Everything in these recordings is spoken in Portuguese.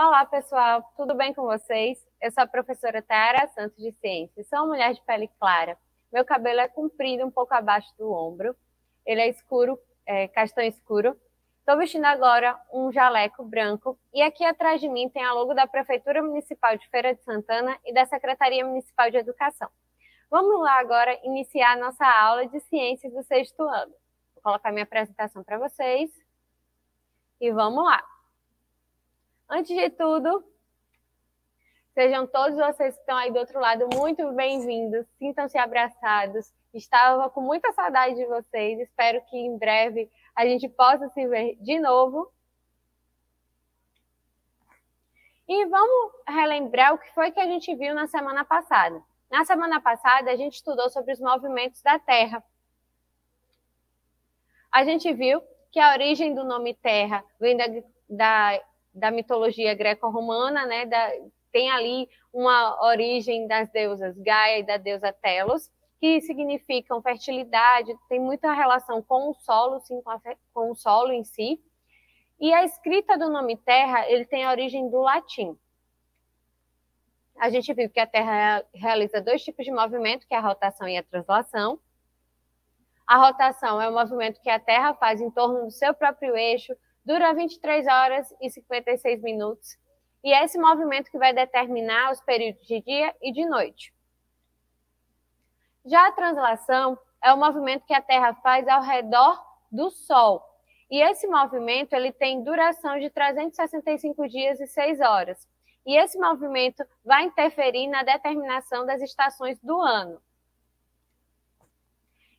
Olá, pessoal, tudo bem com vocês? Eu sou a professora Tara Santos de Ciências, sou uma mulher de pele clara. Meu cabelo é comprido um pouco abaixo do ombro, ele é escuro, é, escuro. Estou vestindo agora um jaleco branco e aqui atrás de mim tem a logo da Prefeitura Municipal de Feira de Santana e da Secretaria Municipal de Educação. Vamos lá agora iniciar a nossa aula de Ciências do sexto ano. Vou colocar minha apresentação para vocês e vamos lá. Antes de tudo, sejam todos vocês que estão aí do outro lado muito bem-vindos, sintam-se abraçados. Estava com muita saudade de vocês, espero que em breve a gente possa se ver de novo. E vamos relembrar o que foi que a gente viu na semana passada. Na semana passada, a gente estudou sobre os movimentos da Terra. A gente viu que a origem do nome Terra vem da, da da mitologia greco-romana, né? Da, tem ali uma origem das deusas Gaia e da deusa Telos, que significam fertilidade, tem muita relação com o solo, sim, com, a, com o solo em si. E a escrita do nome Terra, ele tem a origem do latim. A gente viu que a Terra realiza dois tipos de movimento, que é a rotação e a translação. A rotação é o movimento que a Terra faz em torno do seu próprio eixo, dura 23 horas e 56 minutos, e é esse movimento que vai determinar os períodos de dia e de noite. Já a translação é o movimento que a Terra faz ao redor do Sol. E esse movimento ele tem duração de 365 dias e 6 horas. E esse movimento vai interferir na determinação das estações do ano.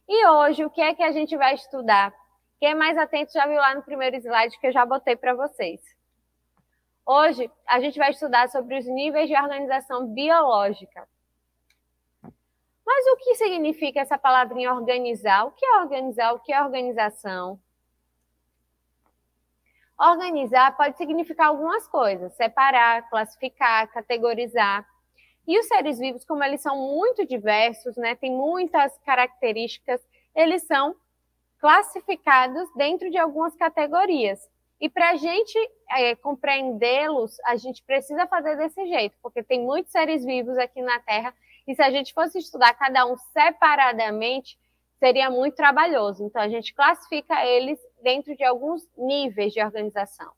E hoje, o que é que a gente vai estudar? Quem é mais atento já viu lá no primeiro slide que eu já botei para vocês. Hoje, a gente vai estudar sobre os níveis de organização biológica. Mas o que significa essa palavrinha organizar? O que é organizar? O que é organização? Organizar pode significar algumas coisas: separar, classificar, categorizar. E os seres vivos, como eles são muito diversos, né, tem muitas características, eles são classificados dentro de algumas categorias. E para a gente é, compreendê-los, a gente precisa fazer desse jeito, porque tem muitos seres vivos aqui na Terra, e se a gente fosse estudar cada um separadamente, seria muito trabalhoso. Então, a gente classifica eles dentro de alguns níveis de organização.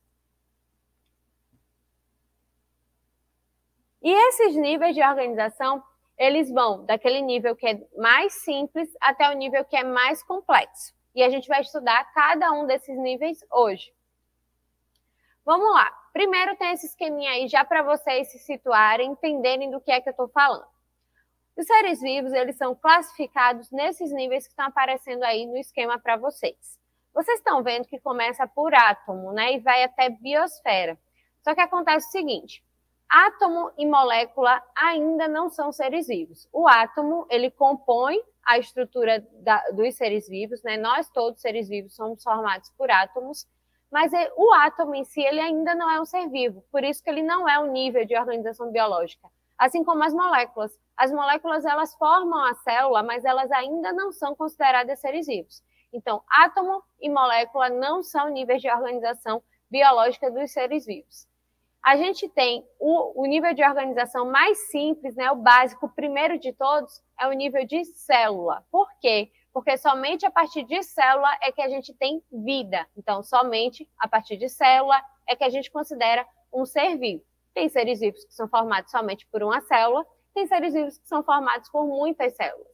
E esses níveis de organização, eles vão daquele nível que é mais simples até o nível que é mais complexo. E a gente vai estudar cada um desses níveis hoje. Vamos lá. Primeiro tem esse esqueminha aí já para vocês se situarem, entenderem do que é que eu estou falando. Os seres vivos, eles são classificados nesses níveis que estão aparecendo aí no esquema para vocês. Vocês estão vendo que começa por átomo, né, e vai até biosfera. Só que acontece o seguinte, átomo e molécula ainda não são seres vivos. O átomo, ele compõe a estrutura da, dos seres vivos, né? Nós todos seres vivos somos formados por átomos, mas é, o átomo em si ele ainda não é um ser vivo, por isso que ele não é um nível de organização biológica, assim como as moléculas. As moléculas elas formam a célula, mas elas ainda não são consideradas seres vivos. Então, átomo e molécula não são níveis de organização biológica dos seres vivos. A gente tem o, o nível de organização mais simples, né, o básico, o primeiro de todos, é o nível de célula. Por quê? Porque somente a partir de célula é que a gente tem vida. Então, somente a partir de célula é que a gente considera um ser vivo. Tem seres vivos que são formados somente por uma célula, tem seres vivos que são formados por muitas células.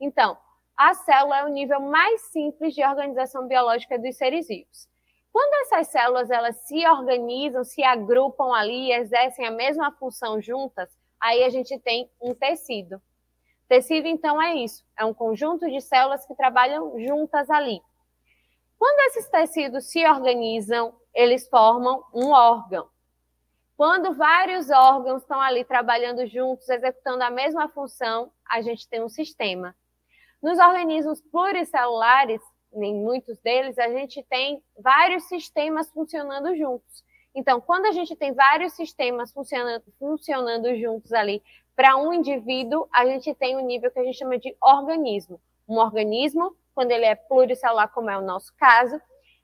Então, a célula é o nível mais simples de organização biológica dos seres vivos. Quando essas células elas se organizam, se agrupam ali, exercem a mesma função juntas, aí a gente tem um tecido. Tecido, então, é isso: é um conjunto de células que trabalham juntas ali. Quando esses tecidos se organizam, eles formam um órgão. Quando vários órgãos estão ali trabalhando juntos, executando a mesma função, a gente tem um sistema. Nos organismos pluricelulares, em muitos deles, a gente tem vários sistemas funcionando juntos. Então, quando a gente tem vários sistemas funcionando, funcionando juntos ali para um indivíduo, a gente tem um nível que a gente chama de organismo. Um organismo, quando ele é pluricelular, como é o nosso caso,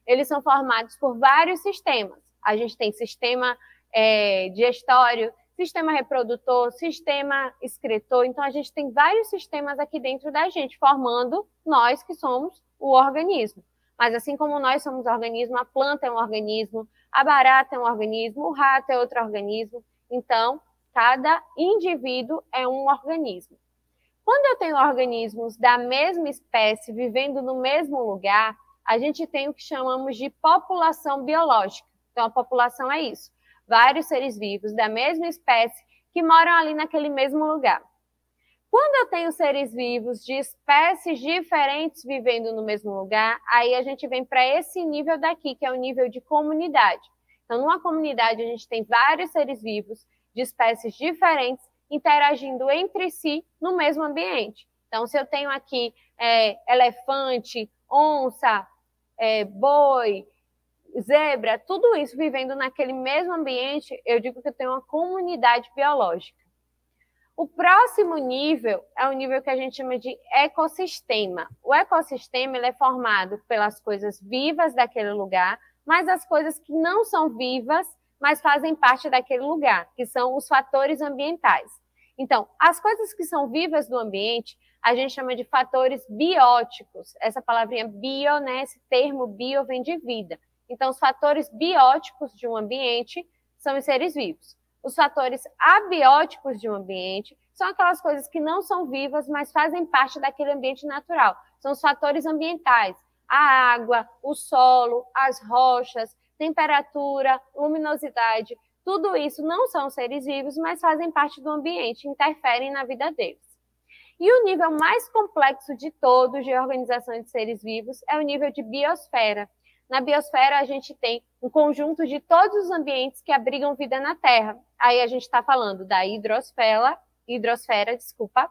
eles são formados por vários sistemas. A gente tem sistema é, digestório, sistema reprodutor, sistema excretor. Então, a gente tem vários sistemas aqui dentro da gente, formando nós que somos o organismo. Mas assim como nós somos organismo, a planta é um organismo, a barata é um organismo, o rato é outro organismo. Então, cada indivíduo é um organismo. Quando eu tenho organismos da mesma espécie vivendo no mesmo lugar, a gente tem o que chamamos de população biológica. Então, a população é isso: vários seres vivos da mesma espécie que moram ali naquele mesmo lugar. Quando eu tenho seres vivos de espécies diferentes vivendo no mesmo lugar, aí a gente vem para esse nível daqui, que é o nível de comunidade. Então, numa comunidade, a gente tem vários seres vivos de espécies diferentes interagindo entre si no mesmo ambiente. Então, se eu tenho aqui é, elefante, onça, é, boi, zebra, tudo isso vivendo naquele mesmo ambiente, eu digo que eu tenho uma comunidade biológica. O próximo nível é o nível que a gente chama de ecossistema. O ecossistema é formado pelas coisas vivas daquele lugar, mas as coisas que não são vivas, mas fazem parte daquele lugar, que são os fatores ambientais. Então, as coisas que são vivas do ambiente, a gente chama de fatores bióticos. Essa palavrinha bio, né, esse termo bio vem de vida. Então, os fatores bióticos de um ambiente são os seres vivos. Os fatores abióticos de um ambiente são aquelas coisas que não são vivas, mas fazem parte daquele ambiente natural. São os fatores ambientais: a água, o solo, as rochas, temperatura, luminosidade. Tudo isso não são seres vivos, mas fazem parte do ambiente, interferem na vida deles. E o nível mais complexo de todos de organização de seres vivos é o nível de biosfera. Na biosfera, a gente tem um conjunto de todos os ambientes que abrigam vida na Terra. Aí a gente está falando da hidrosfera, hidrosfera, desculpa,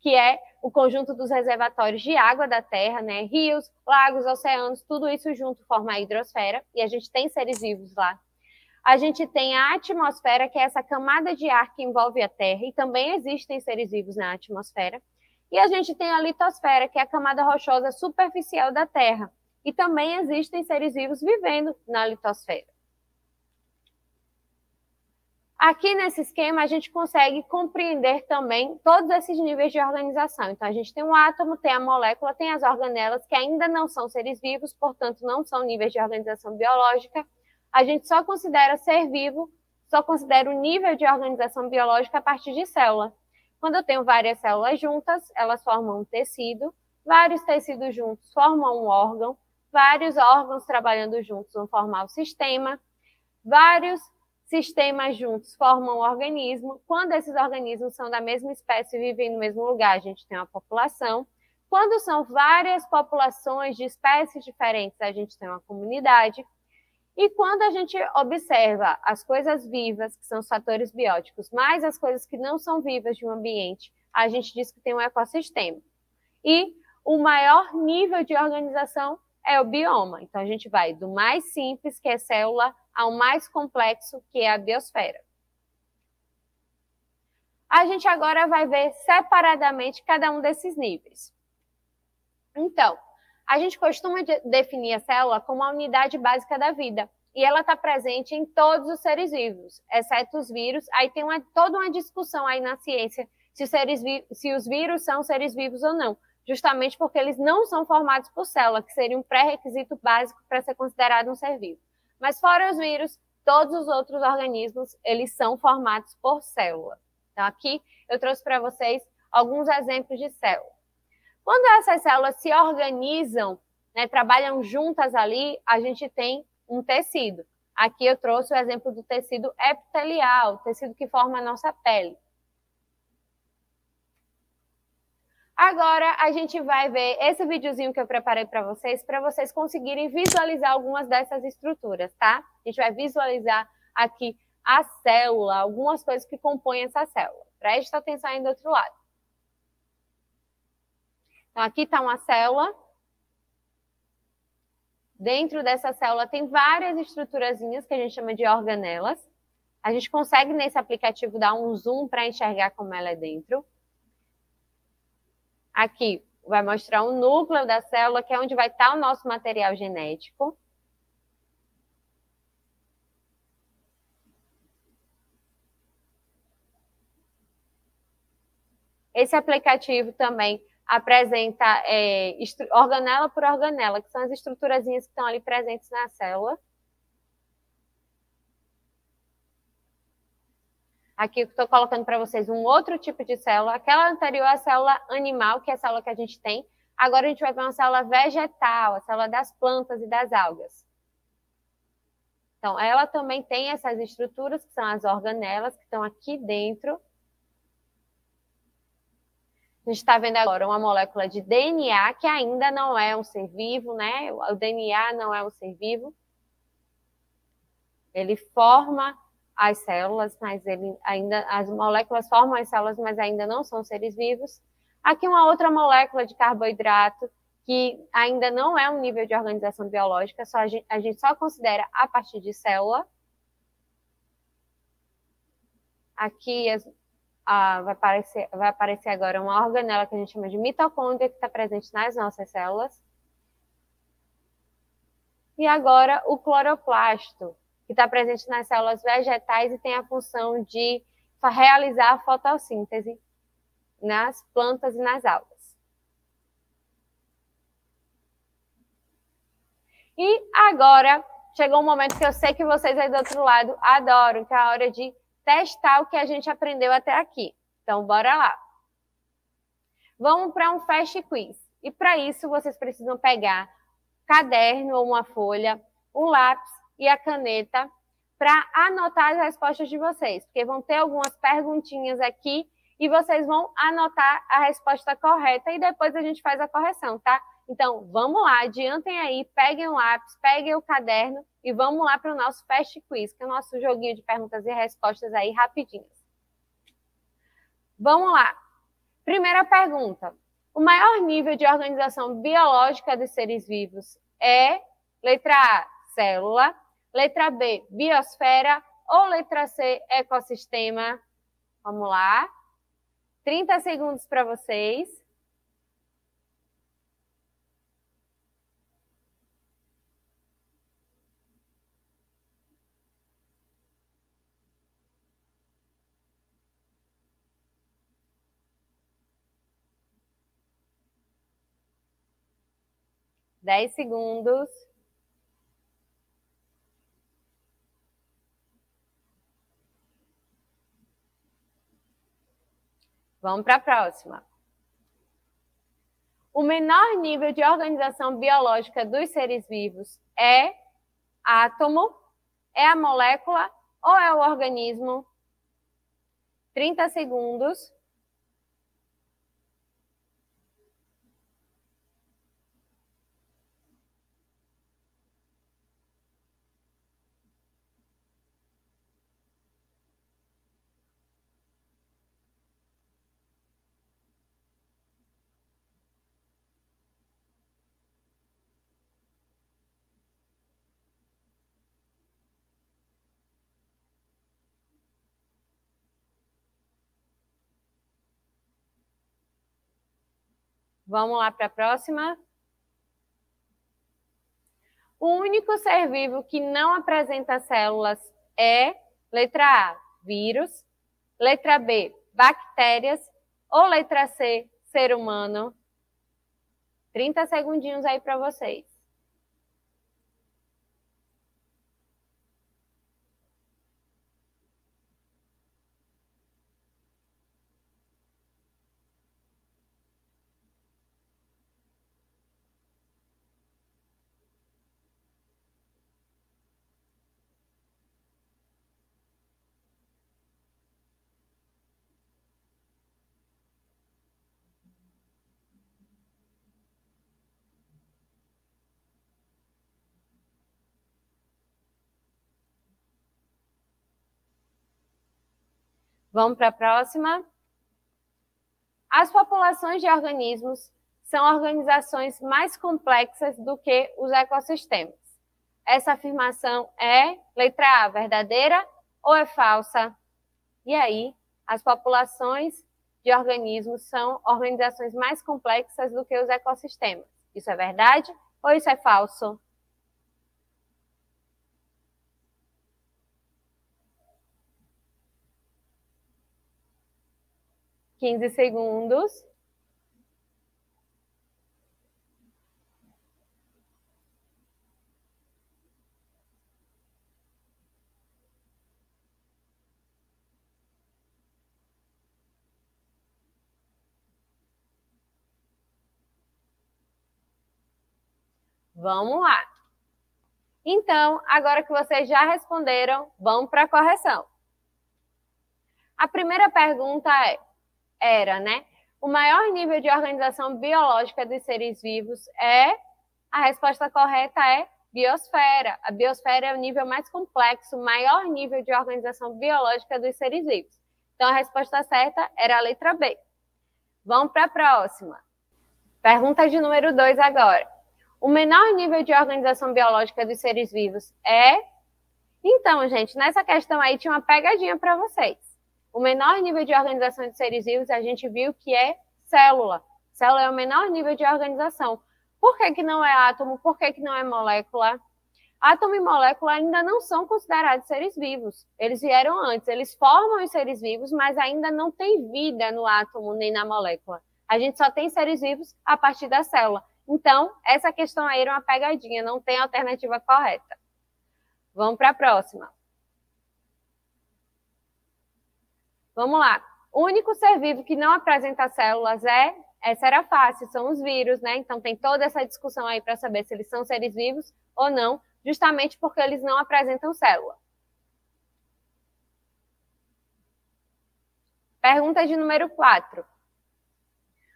que é o conjunto dos reservatórios de água da Terra, né? Rios, lagos, oceanos, tudo isso junto forma a hidrosfera, e a gente tem seres vivos lá. A gente tem a atmosfera, que é essa camada de ar que envolve a Terra, e também existem seres vivos na atmosfera. E a gente tem a litosfera, que é a camada rochosa superficial da Terra, e também existem seres vivos vivendo na litosfera. Aqui nesse esquema, a gente consegue compreender também todos esses níveis de organização. Então, a gente tem o átomo, tem a molécula, tem as organelas, que ainda não são seres vivos, portanto, não são níveis de organização biológica. A gente só considera ser vivo, só considera o nível de organização biológica a partir de célula. Quando eu tenho várias células juntas, elas formam um tecido, vários tecidos juntos formam um órgão, vários órgãos trabalhando juntos vão formar o sistema, vários sistemas juntos formam um organismo. Quando esses organismos são da mesma espécie e vivem no mesmo lugar, a gente tem uma população. Quando são várias populações de espécies diferentes, a gente tem uma comunidade. E quando a gente observa as coisas vivas, que são os fatores bióticos, mais as coisas que não são vivas de um ambiente, a gente diz que tem um ecossistema. E o maior nível de organização é o bioma. Então, a gente vai do mais simples, que é célula, ao mais complexo, que é a biosfera. A gente agora vai ver separadamente cada um desses níveis. Então, a gente costuma de definir a célula como a unidade básica da vida. E ela está presente em todos os seres vivos, exceto os vírus. Aí tem uma, toda uma discussão aí na ciência se, seres se os vírus são seres vivos ou não justamente porque eles não são formados por célula, que seria um pré-requisito básico para ser considerado um ser vivo. Mas fora os vírus, todos os outros organismos, eles são formados por célula. Então, aqui eu trouxe para vocês alguns exemplos de célula. Quando essas células se organizam, né, trabalham juntas ali, a gente tem um tecido. Aqui eu trouxe o exemplo do tecido epitelial, tecido que forma a nossa pele. Agora a gente vai ver esse videozinho que eu preparei para vocês, para vocês conseguirem visualizar algumas dessas estruturas, tá? A gente vai visualizar aqui a célula, algumas coisas que compõem essa célula. Preste atenção aí do outro lado. Então, aqui está uma célula. Dentro dessa célula tem várias estruturazinhas que a gente chama de organelas. A gente consegue nesse aplicativo dar um zoom para enxergar como ela é dentro. Aqui vai mostrar o núcleo da célula, que é onde vai estar o nosso material genético. Esse aplicativo também apresenta é, organela por organela, que são as estruturazinhas que estão ali presentes na célula. Aqui eu estou colocando para vocês um outro tipo de célula. Aquela anterior é a célula animal, que é a célula que a gente tem. Agora a gente vai ver uma célula vegetal, a célula das plantas e das algas. Então, ela também tem essas estruturas, que são as organelas, que estão aqui dentro. A gente está vendo agora uma molécula de DNA, que ainda não é um ser vivo, né? O DNA não é um ser vivo. Ele forma as células, mas ele ainda as moléculas formam as células, mas ainda não são seres vivos. Aqui uma outra molécula de carboidrato que ainda não é um nível de organização biológica, só a gente, a gente só considera a partir de célula. Aqui as, vai, aparecer, vai aparecer agora uma organela que a gente chama de mitocôndria, que está presente nas nossas células. E agora o cloroplasto, que está presente nas células vegetais e tem a função de realizar a fotossíntese nas plantas e nas algas. E agora chegou um momento que eu sei que vocês aí do outro lado adoram, que é a hora de testar o que a gente aprendeu até aqui. Então, bora lá. Vamos para um fast quiz. E para isso, vocês precisam pegar caderno ou uma folha, um lápis e a caneta para anotar as respostas de vocês, porque vão ter algumas perguntinhas aqui e vocês vão anotar a resposta correta e depois a gente faz a correção, tá? Então, vamos lá, adiantem aí, peguem o lápis, peguem o caderno e vamos lá para o nosso Fast Quiz, que é o nosso joguinho de perguntas e respostas aí rapidinhas. Vamos lá. Primeira pergunta. O maior nível de organização biológica dos seres vivos é letra A, célula, Letra B, biosfera. Ou letra C, ecossistema. Vamos lá. 30 segundos para vocês. Dez segundos. Vamos para a próxima. O menor nível de organização biológica dos seres vivos é átomo, é a molécula ou é o organismo? 30 segundos. Vamos lá para a próxima. O único ser vivo que não apresenta células é letra A, vírus, letra B, bactérias ou letra C, ser humano. 30 segundinhos aí para vocês. Vamos para a próxima. As populações de organismos são organizações mais complexas do que os ecossistemas. Essa afirmação é letra A, verdadeira ou é falsa? E aí, as populações de organismos são organizações mais complexas do que os ecossistemas. Isso é verdade ou isso é falso? 15 segundos. Vamos lá. Então, agora que vocês já responderam, vamos para a correção. A primeira pergunta é, era, né? O maior nível de organização biológica dos seres vivos é? A resposta correta é biosfera. A biosfera é o nível mais complexo, maior nível de organização biológica dos seres vivos. Então, a resposta certa era a letra B. Vamos para a próxima. Pergunta de número 2 agora. O menor nível de organização biológica dos seres vivos é? Então, gente, nessa questão aí tinha uma pegadinha para vocês. O menor nível de organização de seres vivos a gente viu que é célula. Célula é o menor nível de organização. Por que, que não é átomo? Por que, que não é molécula? Átomo e molécula ainda não são considerados seres vivos. Eles vieram antes, eles formam os seres vivos, mas ainda não tem vida no átomo nem na molécula. A gente só tem seres vivos a partir da célula. Então, essa questão aí era uma pegadinha, não tem alternativa correta. Vamos para a próxima. Vamos lá. O único ser vivo que não apresenta células é. Essa era fácil, são os vírus, né? Então tem toda essa discussão aí para saber se eles são seres vivos ou não, justamente porque eles não apresentam célula. Pergunta de número 4.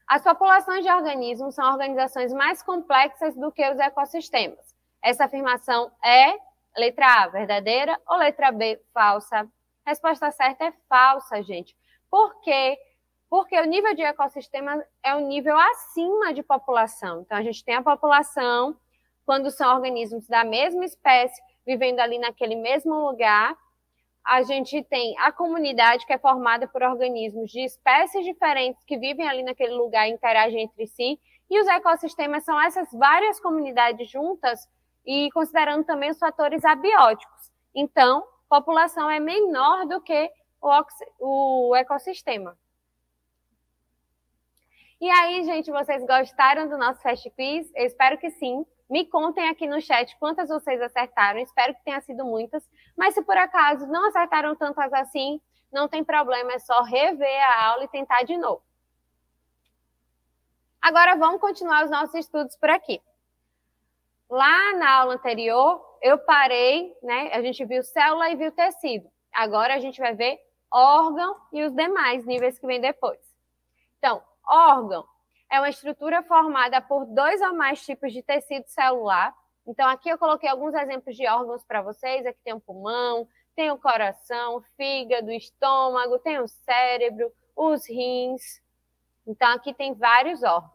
As populações de organismos são organizações mais complexas do que os ecossistemas. Essa afirmação é letra A, verdadeira, ou letra B, falsa? Resposta certa é falsa, gente. Por quê? Porque o nível de ecossistema é um nível acima de população. Então, a gente tem a população, quando são organismos da mesma espécie, vivendo ali naquele mesmo lugar, a gente tem a comunidade, que é formada por organismos de espécies diferentes que vivem ali naquele lugar e interagem entre si. E os ecossistemas são essas várias comunidades juntas e considerando também os fatores abióticos. Então, população é menor do que o, o ecossistema. E aí, gente, vocês gostaram do nosso Fast Quiz? Eu espero que sim. Me contem aqui no chat quantas vocês acertaram. Espero que tenha sido muitas. Mas se por acaso não acertaram tantas assim, não tem problema, é só rever a aula e tentar de novo. Agora vamos continuar os nossos estudos por aqui. Lá na aula anterior, eu parei, né? A gente viu célula e viu tecido. Agora a gente vai ver órgão e os demais níveis que vem depois. Então, órgão é uma estrutura formada por dois ou mais tipos de tecido celular. Então, aqui eu coloquei alguns exemplos de órgãos para vocês. Aqui tem o pulmão, tem o coração, fígado, estômago, tem o cérebro, os rins. Então, aqui tem vários órgãos.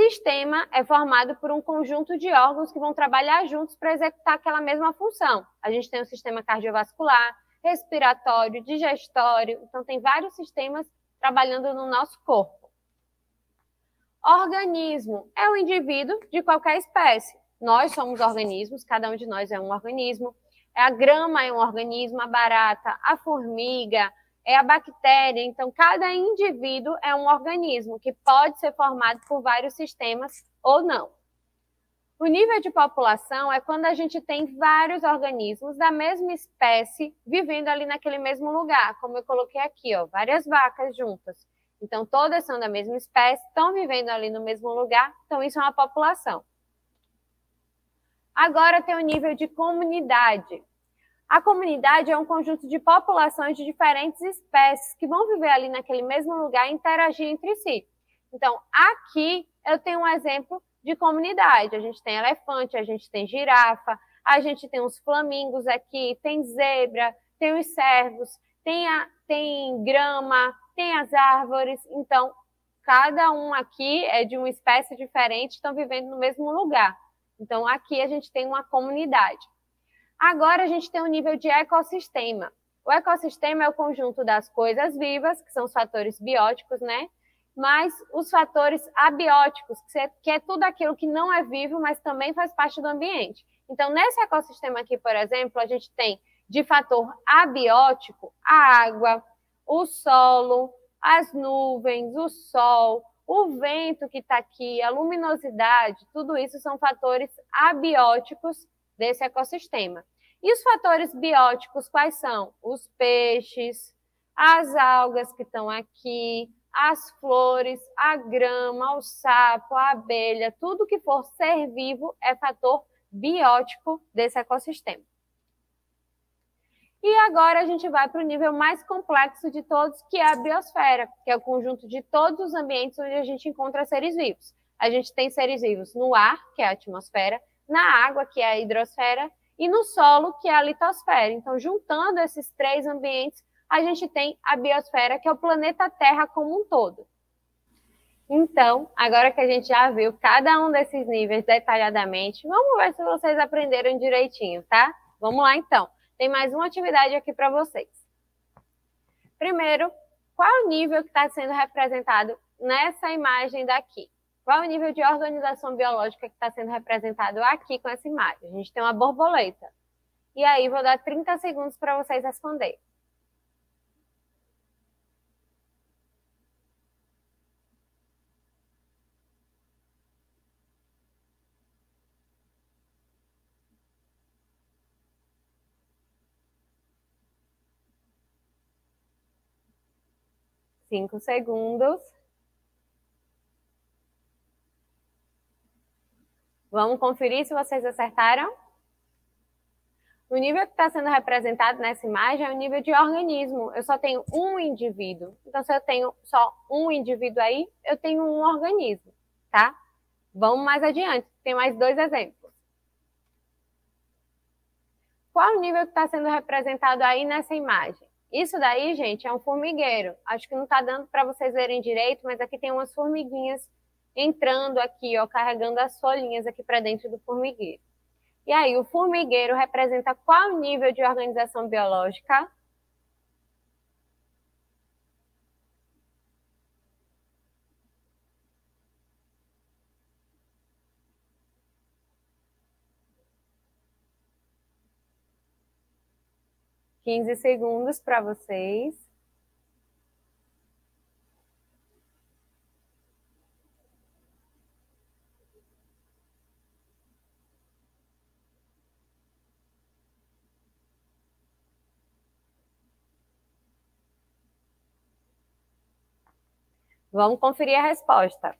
Sistema é formado por um conjunto de órgãos que vão trabalhar juntos para executar aquela mesma função. A gente tem o sistema cardiovascular, respiratório, digestório. Então, tem vários sistemas trabalhando no nosso corpo. Organismo é o indivíduo de qualquer espécie. Nós somos organismos, cada um de nós é um organismo. A grama é um organismo, a barata, a formiga, é a bactéria. Então, cada indivíduo é um organismo que pode ser formado por vários sistemas ou não. O nível de população é quando a gente tem vários organismos da mesma espécie vivendo ali naquele mesmo lugar, como eu coloquei aqui, ó, várias vacas juntas. Então, todas são da mesma espécie, estão vivendo ali no mesmo lugar, então isso é uma população. Agora tem o nível de comunidade. A comunidade é um conjunto de populações de diferentes espécies que vão viver ali naquele mesmo lugar e interagir entre si. Então, aqui eu tenho um exemplo de comunidade. A gente tem elefante, a gente tem girafa, a gente tem os flamingos aqui, tem zebra, tem os cervos, tem, a, tem grama, tem as árvores, então cada um aqui é de uma espécie diferente, estão vivendo no mesmo lugar. Então aqui a gente tem uma comunidade. Agora a gente tem o um nível de ecossistema. O ecossistema é o conjunto das coisas vivas, que são os fatores bióticos, né? Mas os fatores abióticos, que é tudo aquilo que não é vivo, mas também faz parte do ambiente. Então, nesse ecossistema aqui, por exemplo, a gente tem de fator abiótico a água, o solo, as nuvens, o sol, o vento que está aqui, a luminosidade, tudo isso são fatores abióticos desse ecossistema. E os fatores bióticos quais são? Os peixes, as algas que estão aqui, as flores, a grama, o sapo, a abelha, tudo que for ser vivo é fator biótico desse ecossistema. E agora a gente vai para o nível mais complexo de todos, que é a biosfera, que é o conjunto de todos os ambientes onde a gente encontra seres vivos. A gente tem seres vivos no ar, que é a atmosfera, na água, que é a hidrosfera, e no solo, que é a litosfera. Então, juntando esses três ambientes, a gente tem a biosfera, que é o planeta Terra como um todo. Então, agora que a gente já viu cada um desses níveis detalhadamente, vamos ver se vocês aprenderam direitinho, tá? Vamos lá então. Tem mais uma atividade aqui para vocês. Primeiro, qual é o nível que está sendo representado nessa imagem daqui? Qual é o nível de organização biológica que está sendo representado aqui com essa imagem? A gente tem uma borboleta. E aí, vou dar 30 segundos para vocês responderem. Cinco segundos. Vamos conferir se vocês acertaram? O nível que está sendo representado nessa imagem é o nível de organismo. Eu só tenho um indivíduo. Então, se eu tenho só um indivíduo aí, eu tenho um organismo, tá? Vamos mais adiante. Tem mais dois exemplos. Qual o nível que está sendo representado aí nessa imagem? Isso daí, gente, é um formigueiro. Acho que não está dando para vocês verem direito, mas aqui tem umas formiguinhas entrando aqui, ó, carregando as folhinhas aqui para dentro do formigueiro. E aí, o formigueiro representa qual nível de organização biológica? Quinze segundos para vocês. Vamos conferir a resposta.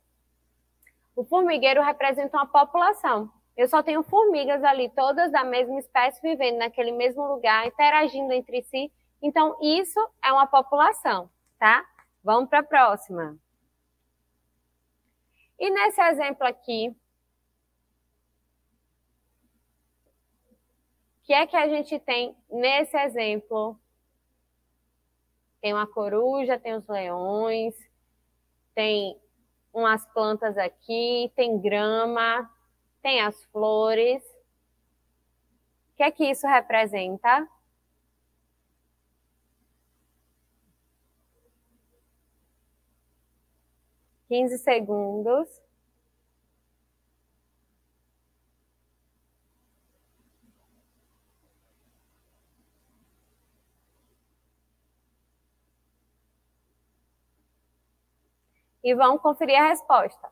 O formigueiro representa uma população. Eu só tenho formigas ali, todas da mesma espécie, vivendo naquele mesmo lugar, interagindo entre si. Então, isso é uma população, tá? Vamos para a próxima. E nesse exemplo aqui, o que é que a gente tem nesse exemplo? Tem uma coruja, tem os leões, tem umas plantas aqui, tem grama, tem as flores. O que é que isso representa? Quinze segundos. E vão conferir a resposta.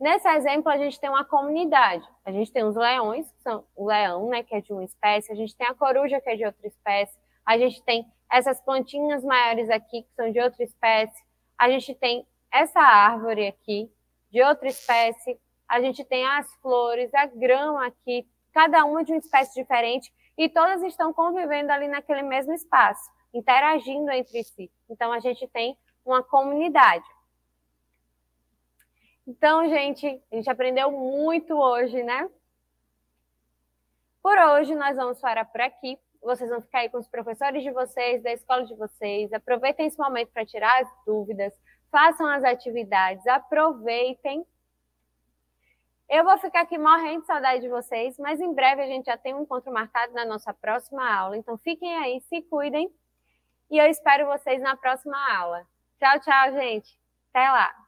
Nesse exemplo, a gente tem uma comunidade. A gente tem os leões, que são o leão, né, que é de uma espécie, a gente tem a coruja, que é de outra espécie, a gente tem essas plantinhas maiores aqui, que são de outra espécie, a gente tem essa árvore aqui, de outra espécie, a gente tem as flores, a grama aqui, cada uma de uma espécie diferente, e todas estão convivendo ali naquele mesmo espaço, interagindo entre si. Então, a gente tem uma comunidade. Então, gente, a gente aprendeu muito hoje, né? Por hoje, nós vamos parar por aqui. Vocês vão ficar aí com os professores de vocês, da escola de vocês. Aproveitem esse momento para tirar as dúvidas, façam as atividades, aproveitem. Eu vou ficar aqui morrendo de saudade de vocês, mas em breve a gente já tem um encontro marcado na nossa próxima aula. Então, fiquem aí, se cuidem. E eu espero vocês na próxima aula. Tchau, tchau, gente. Até lá.